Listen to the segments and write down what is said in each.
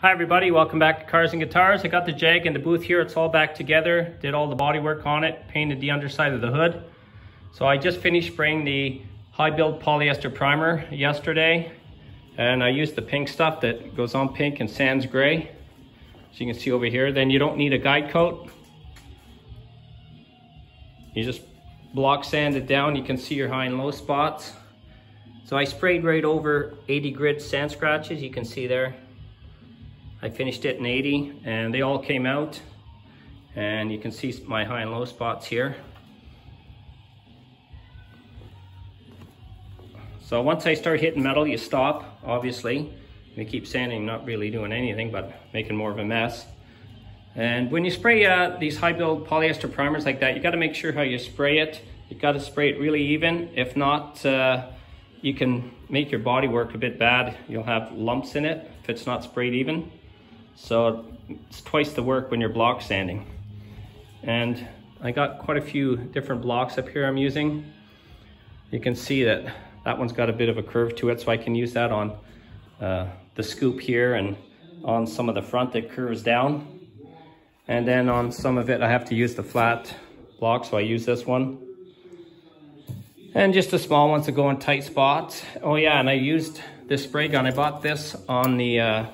Hi everybody, welcome back to Cars and Guitars. I got the Jag in the booth here, it's all back together. Did all the body work on it, painted the underside of the hood. So I just finished spraying the high build polyester primer yesterday. And I used the pink stuff that goes on pink and sands gray. As you can see over here, then you don't need a guide coat. You just block sand it down, you can see your high and low spots. So I sprayed right over 80 grit sand scratches, you can see there. I finished it in 80 and they all came out and you can see my high and low spots here. So once I start hitting metal, you stop, obviously. You keep sanding, not really doing anything, but making more of a mess. And when you spray uh, these high build polyester primers like that, you gotta make sure how you spray it. You gotta spray it really even. If not, uh, you can make your body work a bit bad. You'll have lumps in it if it's not sprayed even. So it's twice the work when you're block sanding. And I got quite a few different blocks up here I'm using. You can see that that one's got a bit of a curve to it, so I can use that on uh, the scoop here and on some of the front that curves down. And then on some of it, I have to use the flat block, so I use this one. And just the small ones to go in tight spots. Oh yeah, and I used this spray gun. I bought this on the uh,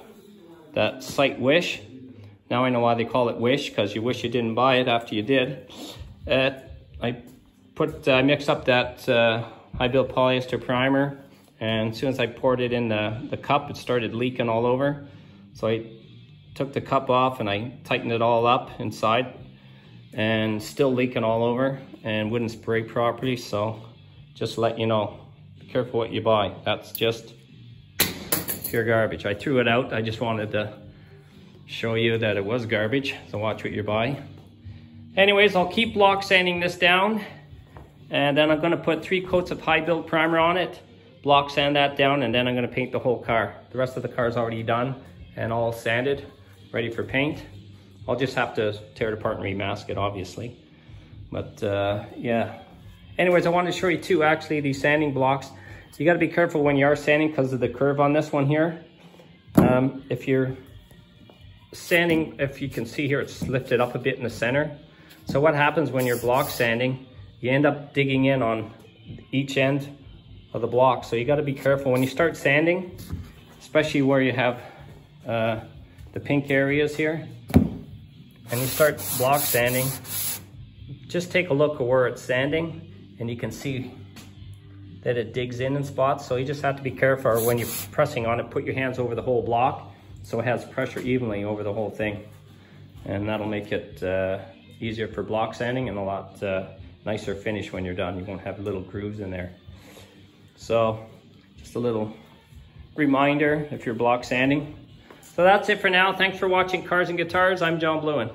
that site Wish. Now I know why they call it Wish, because you wish you didn't buy it after you did. Uh, I put, I uh, mixed up that uh, high build polyester primer, and as soon as I poured it in the, the cup, it started leaking all over. So I took the cup off and I tightened it all up inside, and still leaking all over, and wouldn't spray properly, so just let you know, be careful what you buy. That's just pure garbage. I threw it out. I just wanted to show you that it was garbage. So watch what you buy. Anyways, I'll keep block sanding this down. And then I'm gonna put three coats of high build primer on it, block sand that down, and then I'm gonna paint the whole car. The rest of the car is already done and all sanded, ready for paint. I'll just have to tear it apart and remask it, obviously. But uh, yeah. Anyways, I wanted to show you too, actually, these sanding blocks. So you got to be careful when you are sanding because of the curve on this one here. Um, if you're sanding, if you can see here, it's lifted up a bit in the center. So what happens when you're block sanding, you end up digging in on each end of the block. So you got to be careful when you start sanding, especially where you have uh, the pink areas here, and you start block sanding, just take a look at where it's sanding and you can see that it digs in in spots. So you just have to be careful when you're pressing on it, put your hands over the whole block so it has pressure evenly over the whole thing. And that'll make it uh, easier for block sanding and a lot uh, nicer finish when you're done. You won't have little grooves in there. So just a little reminder if you're block sanding. So that's it for now. Thanks for watching Cars and Guitars. I'm John Bluin.